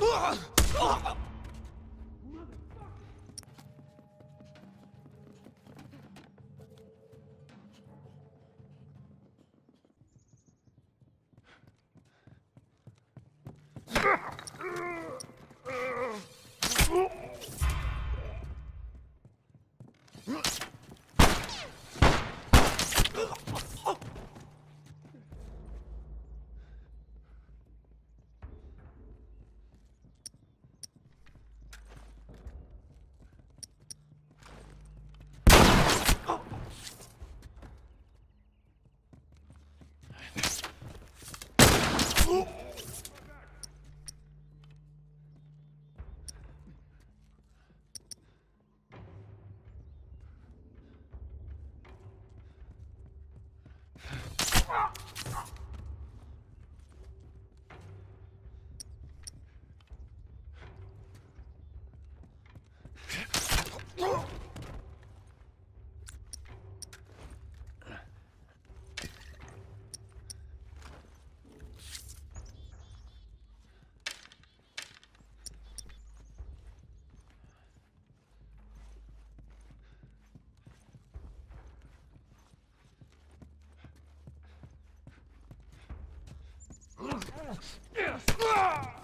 Huh? Yes! Yes! Yes! Ah!